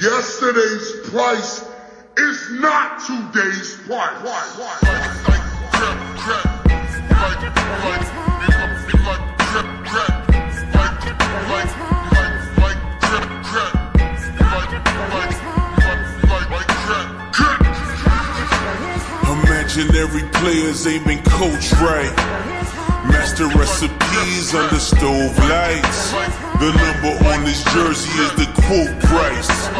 Yesterday's price is not today's price. Imaginary players ain't been coached right. Master recipes under stove lights. The number on this jersey is the quote price.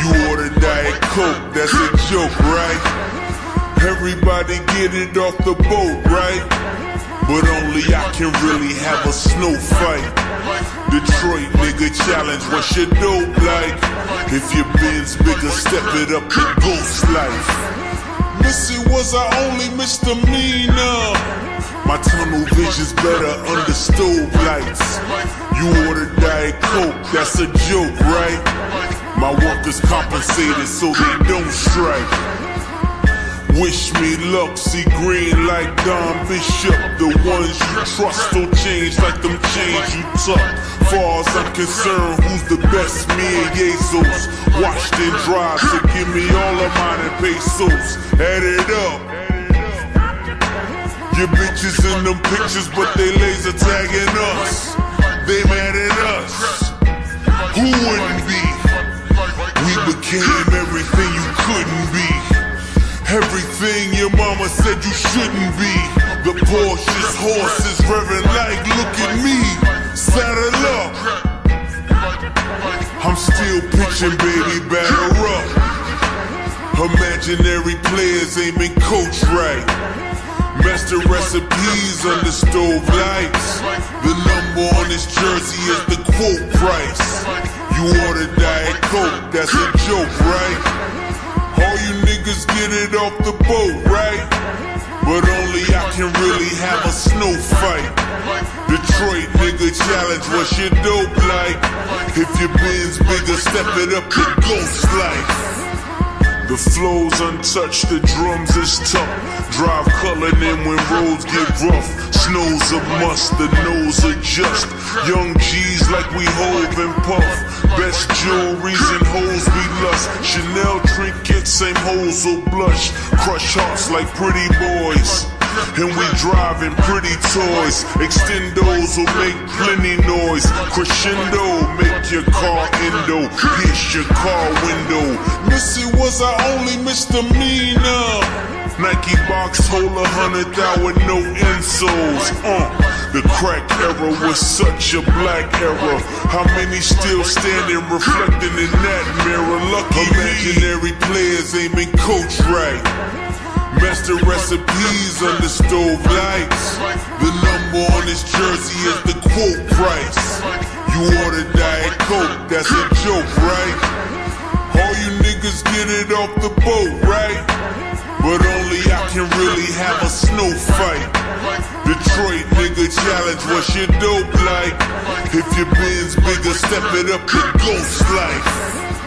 You order Diet Coke, that's a joke, right? Everybody get it off the boat, right? But only I can really have a snow fight. Detroit nigga challenge, what's your dope like? If your bin's bigger, step it up to ghost life. Missy was our only misdemeanor. My tunnel vision's better under stove lights. You order Diet Coke, that's a joke, right? Workers compensated so they don't strike. Wish me luck, see green like Don Bishop. The ones you trust don't change like them chains you tuck. Far as I'm concerned, who's the best? Me and Jesus. Washed and dry, so give me all of mine and pesos. Add it up. Your bitches in them pictures, but they laser tagging us. They mad at us. Who wouldn't be? Said you shouldn't be. The Porsche's horses revving like, look at me. Saddle up. I'm still pitching, baby, batter up. Imaginary players ain't been coached right. Master recipes under stove lights. The number on this jersey is the quote price. You order Diet Coke, that's a joke, right? All you niggas get it off the boat, right? But only I can really have a snow fight. Detroit nigga challenge, what's your dope like? If your bin's bigger, step it up to ghost life. The flow's untouched, the drums is tough. Drive colored in when roads get rough. Snow's a must, the nose adjust. Young G's like we hove and puff. Best jewelries and hoes we lust. Chanel trinkets, same hoes will blush. Crush hearts like pretty boys. And we driving pretty toys. Extendos will make plenty noise. Crescendo, make your car endo. Pierce your car window. Missy was our only misdemeanor. Nike box hold a hundred out with no insoles. Uh, the crack era was such a black era. How many still standing, reflecting in that mirror? Lucky imaginary players ain't been coached right. Master recipes on the stove lights. The number on this jersey is the quote price. You order Diet Coke, that's a joke, right? All you niggas get it off the boat, right? But only I can really have a snow fight. Detroit nigga challenge, what's your dope like? If your bin's bigger, step it up to ghost life.